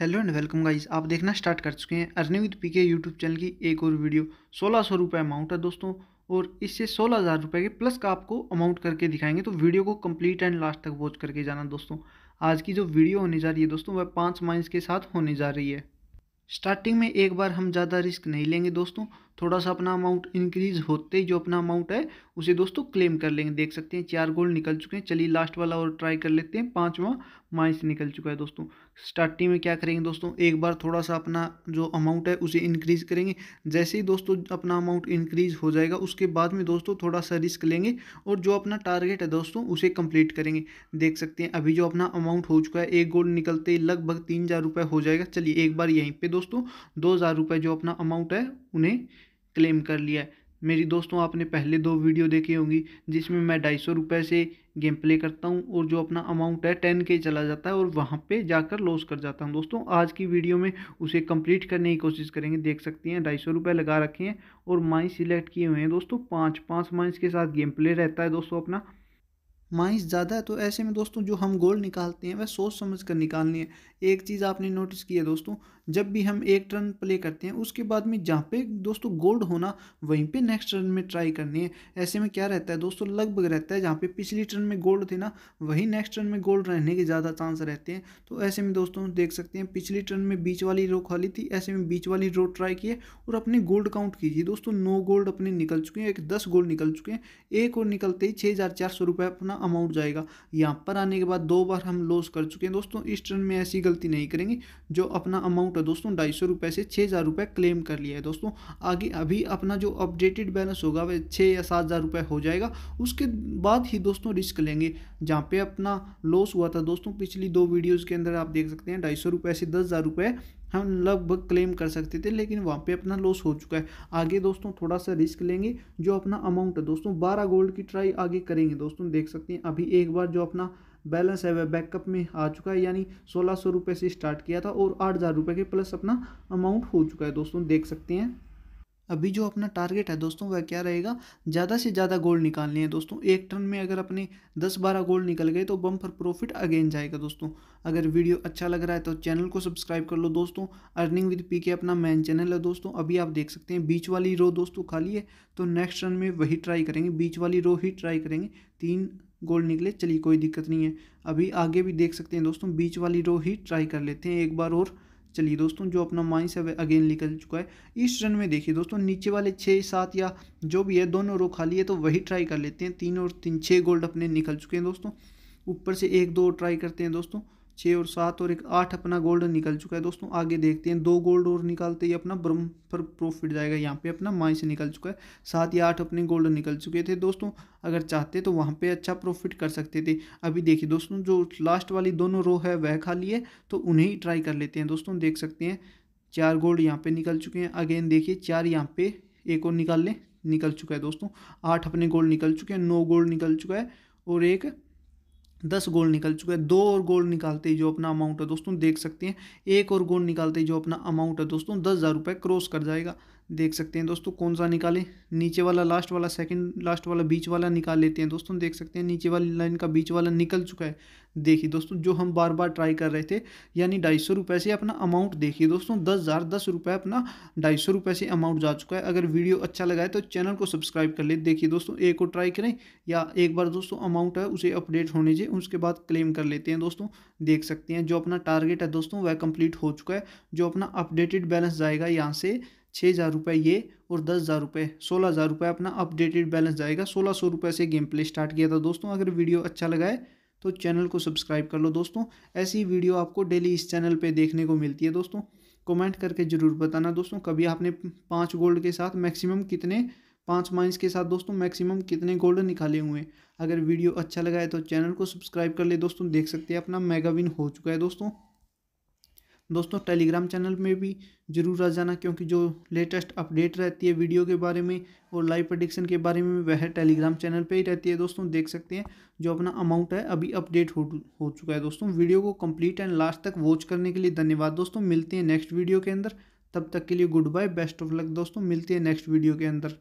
Hello and welcome guys, आप देखना start कर चुके हैं earning with PK YouTube channel की एक और वीडियो। सोलह सौ रुपये अमाउंट है दोस्तों, और इससे सोलह हज़ार रुपये के प्लस का आपको अमाउंट करके दिखाएँगे। तो वीडियो को कंप्लीट एंड लास्ट तक वॉच करके जाना दोस्तों। आज की जो वीडियो होने जा रही है दोस्तों, वह पाँच माइंस के साथ होने जा रही है। स्टार्टिंग में एक बार हम ज़्यादा रिस्क नहीं लेंगे दोस्तों। थोड़ा सा अपना अमाउंट इंक्रीज होते ही जो अपना अमाउंट है, उसे दोस्तों क्लेम कर लेंगे। देख सकते हैं, चार गोल्ड निकल चुके हैं। चलिए लास्ट वाला और ट्राई कर लेते हैं। पाँचवा माइंस निकल चुका है दोस्तों। स्टार्टिंग में क्या करेंगे दोस्तों? एक बार थोड़ा सा अपना जो अमाउंट है उसे इंक्रीज़ करेंगे। जैसे ही दोस्तों अपना अमाउंट इंक्रीज़ हो जाएगा, उसके बाद में दोस्तों थोड़ा सा रिस्क लेंगे और जो अपना टारगेट है दोस्तों, उसे कंप्लीट करेंगे। देख सकते हैं, अभी जो अपना अमाउंट हो चुका है, एक गोल्ड निकलते लगभग तीन हज़ार रुपये हो जाएगा। चलिए एक बार यहीं पर दोस्तों, दो हज़ार रुपये जो अपना अमाउंट है, उन्हें क्लेम कर लिया है। मेरी दोस्तों, आपने पहले दो वीडियो देखी होंगी, जिसमें मैं ढाई सौ रुपये से गेम प्ले करता हूँ और जो अपना अमाउंट है टेन के चला जाता है और वहाँ पे जाकर लॉस कर जाता हूँ। दोस्तों, आज की वीडियो में उसे कंप्लीट करने की कोशिश करेंगे। देख सकती हैं, ढाई सौ रुपये लगा रखे हैं और माइंस सिलेक्ट किए हुए हैं। दोस्तों पाँच पाँच माइंस के साथ गेम प्ले रहता है। दोस्तों, अपना माइंस ज़्यादा है तो ऐसे में दोस्तों जो हम गोल्ड निकालते हैं, वह सोच समझ कर निकालनी है। एक चीज़ आपने नोटिस की है दोस्तों, जब भी हम एक टर्न प्ले करते हैं, उसके बाद में जहाँ पे दोस्तों गोल्ड होना, वहीं पे नेक्स्ट टर्न में ट्राई करनी है। ऐसे में क्या रहता है दोस्तों, लगभग रहता है, जहाँ पे पिछली टर्न में गोल्ड थे ना, वहीं नेक्स्ट टर्न में गोल्ड रहने के ज़्यादा चांस रहते हैं। तो ऐसे में दोस्तों देख सकते हैं, पिछली टर्न में बीच वाली रो खाली थी, ऐसे में बीच वाली रो ट्राई किए और अपने गोल्ड काउंट कीजिए। दोस्तों नौ गोल्ड अपने निकल चुके हैं, एक दस गोल्ड निकल चुके हैं, एक और निकलते ही छः अपना अमाउंट जाएगा। यहाँ पर आने के बाद दो बार हम लॉस कर चुके हैं। दोस्तों, इस टर्न में ऐसी गलती नहीं करेंगे, जो अपना अमाउंट है। दोस्तों, ढाई सौ रुपये से छः हज़ार रुपये क्लेम कर लिया है। दोस्तों, आगे अभी अपना जो अपडेटेड बैलेंस होगा, वह छः या सात हज़ार रुपये हो जाएगा। उसके बाद ही दोस्तों रिस्क लेंगे, जहाँ पे अपना लॉस हुआ था। दोस्तों, पिछली दो वीडियोज़ के अंदर आप देख सकते हैं, ढाई सौ रुपये से दस हज़ार रुपये हम लगभग क्लेम कर सकते थे, लेकिन वहाँ पे अपना लॉस हो चुका है। आगे दोस्तों थोड़ा सा रिस्क लेंगे, जो अपना अमाउंट है। दोस्तों, बारह गोल्ड की ट्राई आगे करेंगे। दोस्तों, देख सकते हैं, अभी एक बार जो अपना बैलेंस है, वह बैकअप में आ चुका है, यानी सोलह सौ रुपये से स्टार्ट किया था और आठ हज़ार रुपये के प्लस अपना अमाउंट हो चुका है। दोस्तों, देख सकते हैं। अभी जो अपना टारगेट है दोस्तों, वह क्या रहेगा? ज़्यादा से ज़्यादा गोल्ड निकालने है दोस्तों। एक टर्न में अगर अपने दस बारह गोल्ड निकल गए तो बम पर प्रॉफिट अगेन जाएगा दोस्तों। अगर वीडियो अच्छा लग रहा है तो चैनल को सब्सक्राइब कर लो दोस्तों। अर्निंग विद पी के अपना मेन चैनल है दोस्तों। अभी आप देख सकते हैं बीच वाली रो दोस्तों खाली है। तो नेक्स्ट टर्न में वही ट्राई करेंगे। बीच वाली रो ही ट्राई करेंगे। तीन गोल्ड निकले, चलिए कोई दिक्कत नहीं है। अभी आगे भी देख सकते हैं दोस्तों। बीच वाली रो ही ट्राई कर लेते हैं एक बार और। चलिए दोस्तों, जो अपना माइंस है वह अगेन निकल चुका है, इस रन में देखिए दोस्तों, नीचे वाले छः सात या जो भी है, दोनों रो खाली है तो वही ट्राई कर लेते हैं। तीन और तीन छः गोल्ड अपने निकल चुके हैं दोस्तों। ऊपर से एक, दो ट्राई करते हैं दोस्तों। छः और सात और एक आठ अपना गोल्ड निकल चुका है। दोस्तों, आगे देखते हैं। दो गोल्ड और निकालते ही अपना ब्रह्म पर प्रॉफिट जाएगा। यहाँ पे अपना माई से निकल चुका है। सात या आठ अपने गोल्ड निकल चुके थे। दोस्तों, अगर चाहते तो वहाँ पे अच्छा प्रॉफिट कर सकते थे। अभी देखिए दोस्तों, जो लास्ट वाली दोनों रो है, वह खाली है तो उन्हें ही ट्राई कर लेते हैं। दोस्तों, देख सकते हैं। चार गोल्ड यहाँ पर निकल चुके हैं। अगेन देखिए, चार यहाँ पे एक और निकाल लें। निकल चुका है दोस्तों। आठ अपने गोल्ड निकल चुके हैं। नौ गोल्ड निकल चुका है। और एक दस गोल्ड निकल चुका है। दो और गोल्ड निकालते ही जो अपना अमाउंट है दोस्तों, देख सकते हैं। एक और गोल्ड निकालते ही जो अपना अमाउंट है दोस्तों, दस हज़ार रुपये क्रॉस कर जाएगा। देख सकते हैं। दोस्तों, कौन सा निकालें? नीचे वाला लास्ट वाला सेकंड लास्ट वाला, बीच वाला निकाल लेते हैं। दोस्तों देख सकते हैं, नीचे वाली लाइन का बीच वाला निकल चुका है। देखिए दोस्तों, जो हम बार बार ट्राई कर रहे थे, यानी ढाई सौ रुपये से अपना अमाउंट देखिए। दोस्तों, दस हज़ार दस रुपये अपना ढाई सौ रुपये से अमाउंट जा चुका है। अगर वीडियो अच्छा लगा है तो चैनल को सब्सक्राइब कर ले। देखिए दोस्तों, एक और ट्राई करें, या एक बार दोस्तों अमाउंट है, उसे अपडेट होने चाहिए उसके बाद क्लेम कर लेते हैं। दोस्तों, देख सकते हैं, जो अपना टारगेट है दोस्तों, वह कंप्लीट हो चुका है। जो अपना अपडेटेड बैलेंस जाएगा यहाँ से छः हज़ार रुपये ये और दस हज़ार रुपये सोलह हज़ार रुपये अपना अपडेटेड बैलेंस जाएगा। सोलह सौ रुपये से गेम प्ले स्टार्ट किया था दोस्तों। अगर वीडियो अच्छा लगा है तो चैनल को सब्सक्राइब कर लो दोस्तों। ऐसी वीडियो आपको डेली इस चैनल पे देखने को मिलती है दोस्तों। कमेंट करके ज़रूर बताना दोस्तों, कभी आपने पाँच गोल्ड के साथ मैक्सिमम कितने, पाँच माइंस के साथ दोस्तों मैक्सिमम कितने गोल्ड निकाले हुए अगर वीडियो अच्छा लगा है तो चैनल को सब्सक्राइब कर ले दोस्तों। देख सकते हैं अपना मेगा विन हो चुका है दोस्तों। दोस्तों टेलीग्राम चैनल में भी ज़रूर आ जाना क्योंकि जो लेटेस्ट अपडेट रहती है वीडियो के बारे में और लाइव प्रडिक्शन के बारे में, वह टेलीग्राम चैनल पे ही रहती है दोस्तों। देख सकते हैं, जो अपना अमाउंट है, अभी अपडेट हो हो चुका है दोस्तों। वीडियो को कंप्लीट एंड लास्ट तक वॉच करने के लिए धन्यवाद दोस्तों। मिलते हैं नेक्स्ट वीडियो के अंदर। तब तक के लिए good bye best of luck दोस्तों। मिलते हैं नेक्स्ट वीडियो के अंदर।